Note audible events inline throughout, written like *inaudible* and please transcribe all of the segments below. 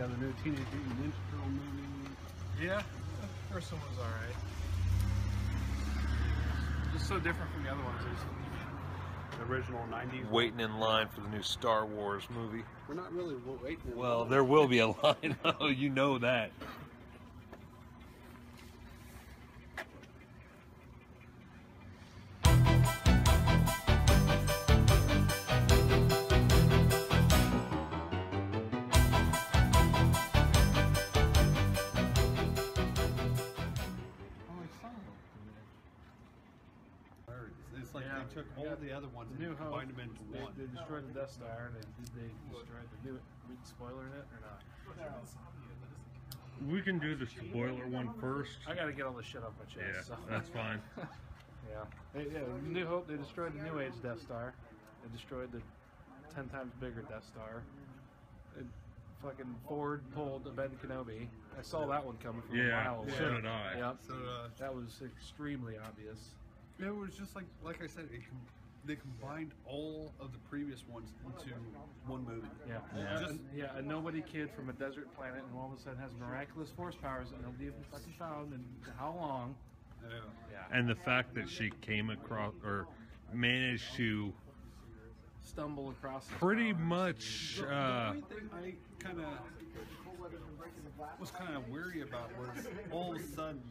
Yeah, the new Teenage Mutant Ninja Turtle movie. Yeah, the first one was all right. Just so different from the other ones. It's- The original 90s. Waiting in line for the new Star Wars movie. We're not really waiting. in Well, line. there will be a line. *laughs* oh, you know that. They took all the other ones and New Hope. combined them into They, one. they destroyed the Death Star. And they, did they destroy the new? We spoiling it or not? We can do the spoiler one first. I got to get all this shit off my chest. Yeah, so. that's fine. *laughs* yeah. They, yeah. New Hope. They destroyed the New Age Death Star. They destroyed the ten times bigger Death Star. It, fucking Ford pulled a Ben Kenobi. I saw that one coming from a Yeah, mile away. so did I. Yep. So uh, That was extremely obvious. It was just like, like I said, it com- they combined all of the previous ones into one movie. Yeah, Yeah. Just, yeah, a nobody kid from a desert planet, and all of a sudden has miraculous force powers that nobody even fucking found. And how long? Yeah. Yeah, And the fact that she came across or managed to stumble across. the pretty powers. much The uh, only thing I kind of was kind of weary about was all of a sudden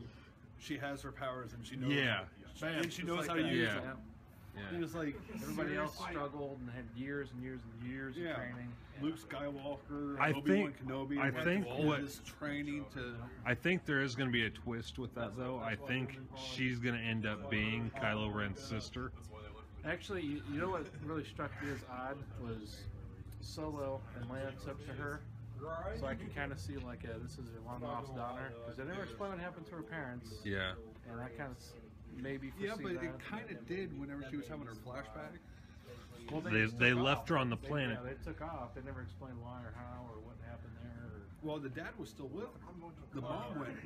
she has her powers and she knows. Yeah. Bam, and she knows like how to that. use Yeah. them. yeah. It was like Everybody else struggled and had years and years and years of Yeah, training. Luke Skywalker, I Obi Wan think- Kenobi. I went think all what- this training to. I think there is going to be a twist with that though. I think she's going to end up being Kylo Ren's sister. Actually, you, you know what really struck me as odd was Solo and Leia took to her. So I can kind of see like a, this is her long lost daughter because they never explain what happened to her parents. Yeah. And I kind of maybe foresee Yeah, but that. it kind of did whenever she was having her flashback. Well, They- just they took left off. her on the They- planet. yeah, they took off. They never explained why or how or what happened there. Or... Well, the dad was still with her. The mom went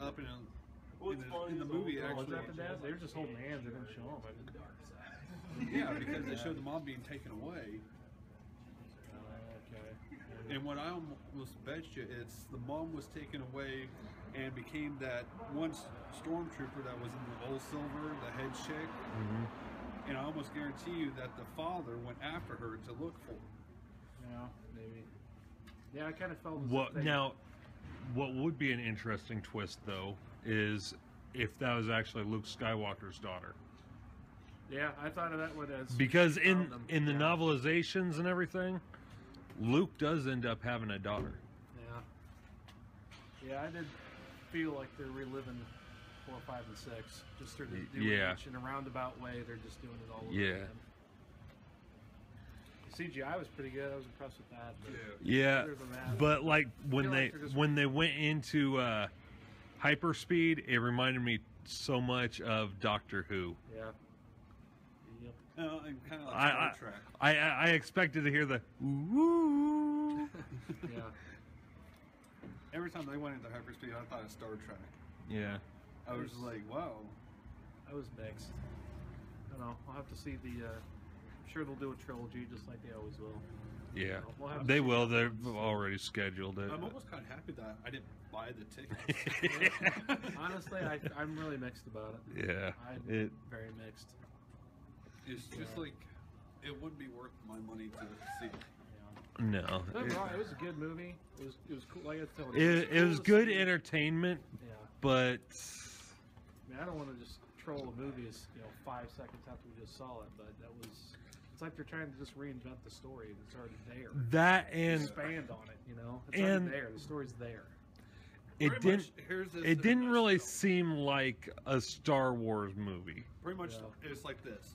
up in, a, in, the, in the movie. Oh, was that the Actually, dad? They were just holding hands. They didn't show them. I didn't. yeah, because they showed the mom being taken away. Uh, okay. And what I almost bet you, it's the mom was taken away and became that one stormtrooper that was in the old silver, the head chick. Mm-hmm. And I almost guarantee you that the father went after her to look for her. Yeah, maybe. Yeah, I kind of felt. as What if now? What would be an interesting twist though is if that was actually Luke Skywalker's daughter. Yeah, I thought of that one as Because in them. in the Yeah. novelizations and everything, Luke does end up having a daughter. Yeah. Yeah, I did feel like they're reliving four, five, and six just through the new Yeah. age in a roundabout way. They're just doing it all over Yeah. again. The CGI was pretty good. I was impressed with that. but Yeah, Other that- but like when feel they like they're when they went into uh, hyperspeed, it reminded me so much of Doctor Who. Yeah. Yep. Uh, and kind of like I, I, I I expected to hear the woo. *laughs* Yeah. Every time they went into hyperspeed, I thought of Star Trek. yeah, I was just like, wow. I was mixed. I don't know. I'll have to see the. Uh, I'm sure they'll do a trilogy just like they always will. yeah. We'll They will. They've goes. already scheduled it. I'm almost kind of happy that I didn't buy the ticket. *laughs* Honestly, I, I'm really mixed about it. yeah, I'm it. very mixed. it's just like, it wouldn't be worth my money to see. It. Yeah. No, it, it was a good movie. It was it was cool. Like I told it, you, it cool was to good see. entertainment, Yeah, but I mean, I don't want to just troll a movie as you know five seconds after we just saw it, but that was. It's like they're trying to just reinvent the story. It's already there. that and Expand on it, you know. It's and- already there. The story's there. it Pretty didn't. much, here's this It didn't really nutshell. seem like a Star Wars movie. Pretty much, Yeah. it's like this.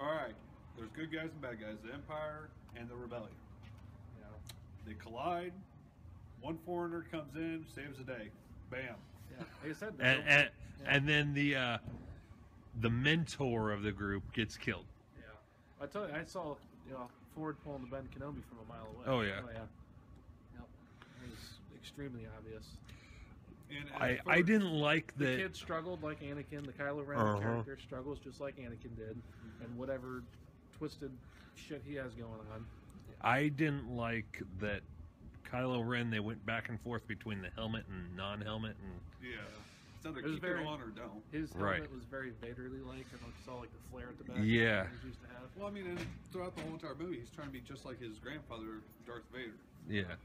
All right, there's good guys and bad guys. The Empire and the Rebellion. You know, They collide. One foreigner comes in, saves the day. Bam. yeah. Like I said, and and, built- and then the uh, the mentor of the group gets killed. yeah. I told you, I saw you know Ford pulling the Ben Kenobi from a mile away. Oh, yeah. Oh yeah. Yep. It was extremely obvious. And at I I didn't like The that. kid struggled like Anakin. The Kylo Ren Uh-huh. character struggles just like Anakin did, and whatever twisted shit he has going on. I didn't like that Kylo Ren, they went back and forth between the helmet and non-helmet, and Yeah. It's either It was keep very- it on or don't. His helmet Right. was very Vaderly like, and I saw like the flare at the back. Yeah. he used to have. Well, I mean, throughout the whole entire movie, he's trying to be just like his grandfather, Darth Vader. yeah.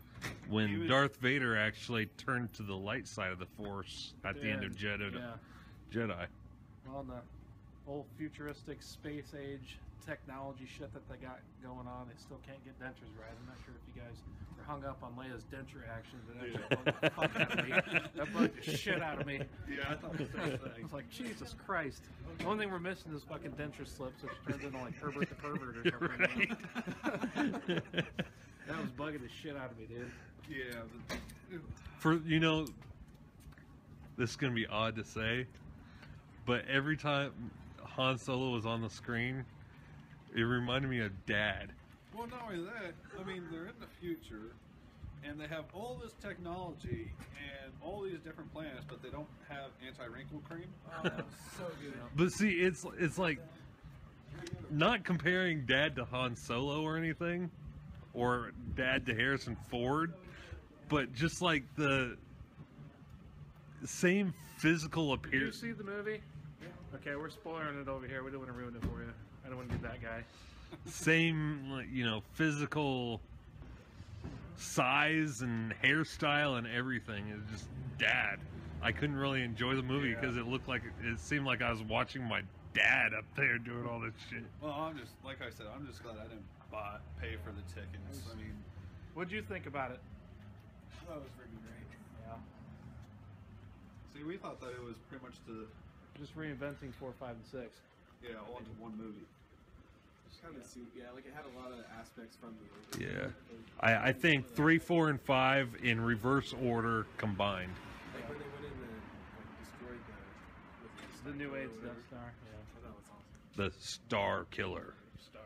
When Even- Darth Vader actually turned to the light side of the Force at the end of Jedi, Yeah. Jedi. Well, the whole futuristic space age technology shit that they got going on, they still can't get dentures right. I'm not sure if you guys are hung up on Leia's denture action, but that just bugged the fuck out of me. That bugged the shit out of me. Yeah, I thought the same I thing. was like, Jesus Christ. The only thing we're missing is fucking denture slips, which turns into like Herbert the pervert or something. *laughs* that was bugging the shit out of me, dude. Yeah. For you know, this is gonna be odd to say, but every time Han Solo was on the screen, it reminded me of Dad. Well, not only that, I mean, they're in the future, and they have all this technology and all these different planets, but they don't have anti-wrinkle cream. Oh, so good. *laughs* But see, it's it's like not comparing Dad to Han Solo or anything, or Dad to Harrison Ford, but just like the same physical appearance. Did you see the movie? Okay, we're spoiling it over here. We don't want to ruin it for you. I don't want to be that guy. *laughs* same you know physical size and hairstyle and everything it's just dad i couldn't really enjoy the movie Yeah. because it looked like it seemed like i was watching my dad up there doing all this shit Well, I'm just like I said, I'm just glad I didn't buy pay for the tickets. I mean, What'd you think about it? That was freaking great. Yeah. see, we thought that it was pretty much the Just reinventing four, five, and six. Yeah all into one movie. Just kind of see, yeah, like it had a lot of aspects from the yeah i, I think three four and five in reverse order combined Like when they went in and like, destroyed the with The New Age Death. Star. I thought that was awesome. the star killer Star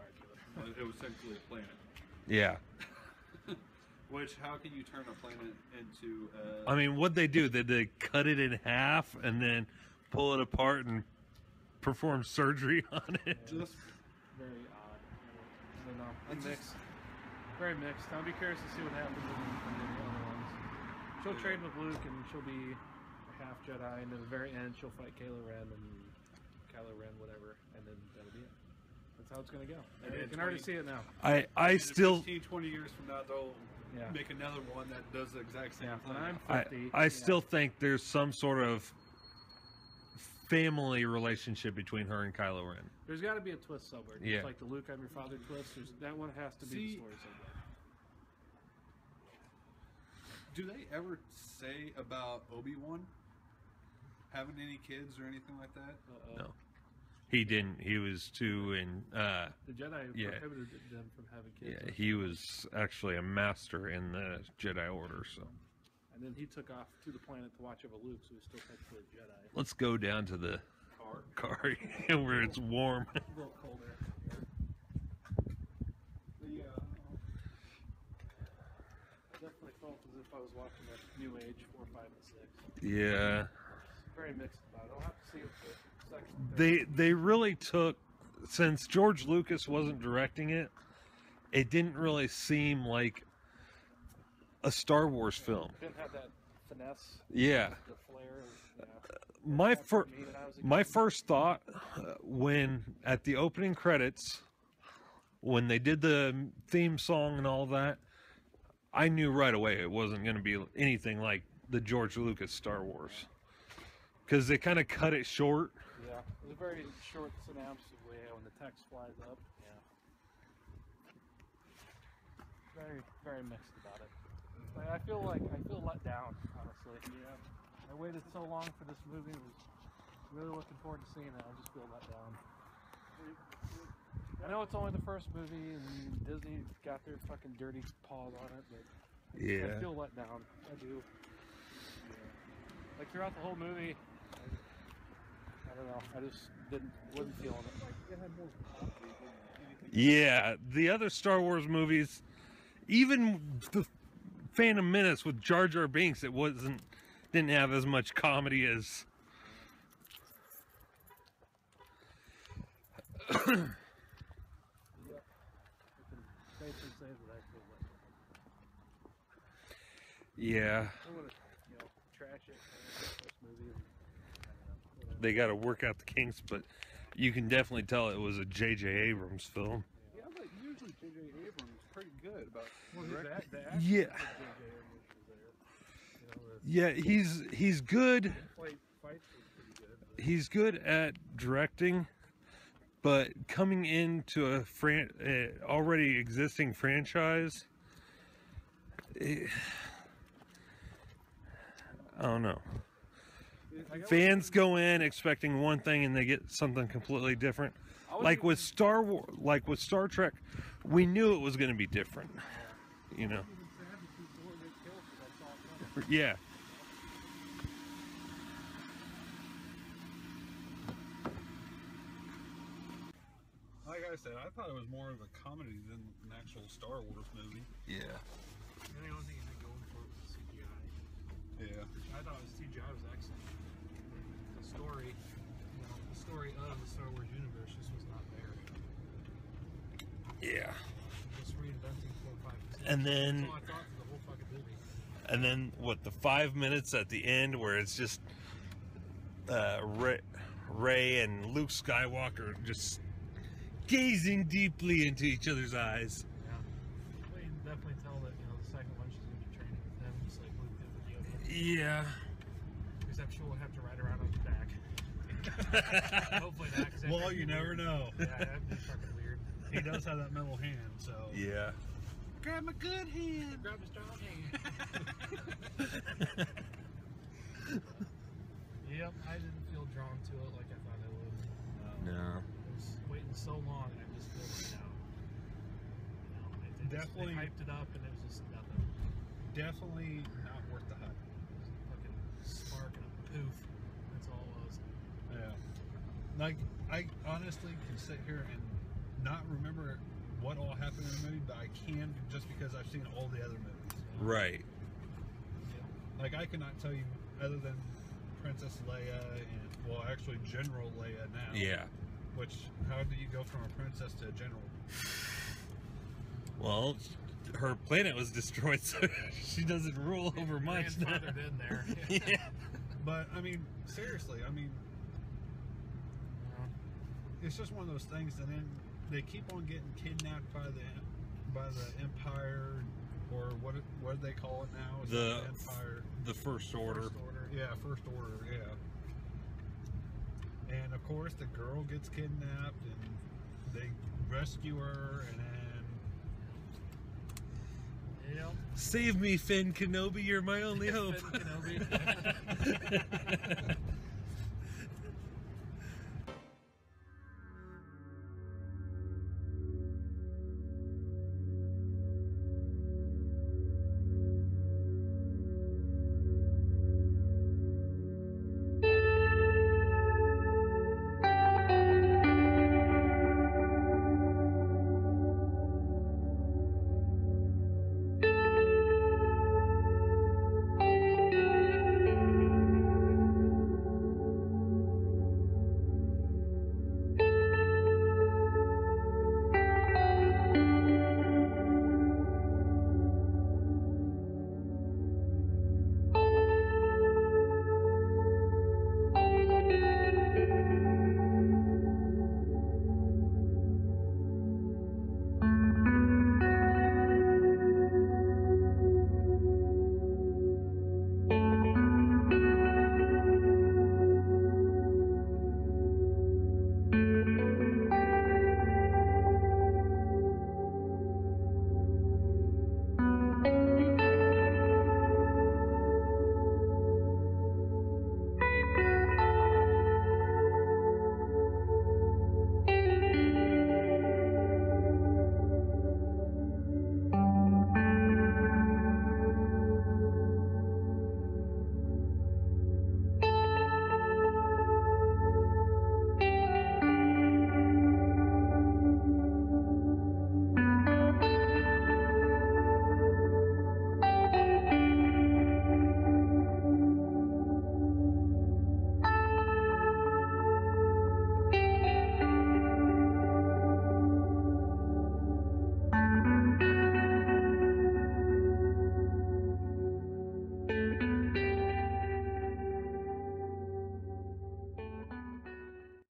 Killer. It was essentially a planet. yeah *laughs* Which how can you turn a planet into? Uh, i mean what they do did they cut it in half and then pull it apart and perform surgery *laughs* on it just Very odd. I don't know. It's just- mixed. Very mixed. I'll be curious to see what happens in, in the other ones. She'll trade with Luke and she'll be a half Jedi, and at the very end she'll fight Kylo Ren and Kylo Ren, whatever, and then that'll be it. That's how it's gonna go. And you then can already see it now. i i still 15, 20 years from now, they'll Yeah. make another one that does the exact same Yeah. Thing. I'm I, I yeah. still think there's some sort of family relationship between her and Kylo Ren. There's got to be a twist somewhere. Just Yeah. like the Luke I'm your father twist. There's, that one has to be the See- story somewhere. Do they ever say about Obi Wan having any kids or anything like that? Uh-oh. No. He didn't. He was too in. Uh, The Jedi Yeah. prohibited them from having kids. yeah, he was actually a master in the Jedi Order. So And then he took off to the planet to watch over Luke, so he's still technically a Jedi. let's go down to the Car. car *laughs* where it's warm. A little colder. The, uh, I definitely felt as if I was watching a New Age 4, 5, and 6. yeah, Very mixed about it. I'll have to see it the second. they they really took since George Lucas wasn't directing it. It didn't really seem like a Star Wars film. Didn't have that finesse, Yeah. the flair. Of, yeah. my That's fir- me when I was a my first thought uh, when at the opening credits when they did the theme song and all that i knew right away it wasn't going to be anything like the george lucas star wars because they kind of cut it short Yeah, it was a very short synopsis when the text flies up. Yeah. Very, very mixed about it. Like, I feel like I feel let down, honestly. Yeah. I waited so long for this movie. Was really looking forward to seeing it. I just feel let down. I know it's only the first movie, and Disney got their fucking dirty paws on it, but I, just- I feel let down. I do. Yeah. Like throughout the whole movie, I, I don't know. I just didn't wasn't feeling it. yeah the other star wars movies even the phantom menace with jar jar binks it wasn't didn't have as much comedy as that. Yeah, movie. they got to work out the kinks, but you can definitely tell it was a J.J. Abrams film. Yeah, J.J. Abrams is pretty good about Well, his directing. act, Yeah. of J.J. Abrams was there. You know, Yeah, he's he's good. fight, fights were pretty good. But He's good at directing, but coming into a fran- uh, already existing franchise, eh, I don't know. Fans go in expecting one thing and they get something completely different. Like with Star War, like with Star Trek, we knew it was going to be different. You know, even sad to see Thor get killed 'cause I saw it coming. yeah. Like I said, I thought it was more of a comedy than an actual Star Wars movie. Yeah. The only thing I had going for it was the CGI. Yeah. I thought the CGI was excellent. The story, you know, the story of the Star Wars universe just was not there. Yeah. Just reinventing four, five, and six. And then- That's all I thought for the whole fucking movie. And then what? The five minutes at the end where it's just uh, Rey, Rey and Luke Skywalker just gazing deeply into each other's eyes. Yeah. Well, you can definitely tell that, you know, the second one she's going to be training with him, just like Luke did with Yoda. Yeah. Except she'll have to ride around on his back. *laughs* Hopefully not. Well, you never know. Yeah, that'd be fucking weird. He does have that metal hand, so. Yeah. Grab my good hand. Grab his strong hand. *laughs* yep, I didn't feel drawn to it like I thought I would. Um, no. I was waiting so long, and I just feel like now. You know, they, they Definitely- They hyped it up, and it was just nothing. Definitely not worth the hype. It was a fucking spark and a poof. That's all it was. Yeah. Like, I honestly can sit here and not remember what all happened in the movie, but I can just because I've seen all the other movies. Right. Like, I cannot tell you other than Princess Leia and, well, actually General Leia now. Yeah. Which, how do you go from a princess to a general? Well, her planet was destroyed, so *laughs* she doesn't rule over much now. Grandfathered in *laughs* there. yeah. But, I mean, seriously, I mean, it's just one of those things and then they keep on getting kidnapped by the by the empire or what what do they call it now Is The- empire The First Order. First order. yeah first order yeah and of course the girl gets kidnapped and they rescue her and then Yep. Save me, Finn Kenobi. You're my *laughs* only hope. Finn Kenobi. *laughs* *laughs*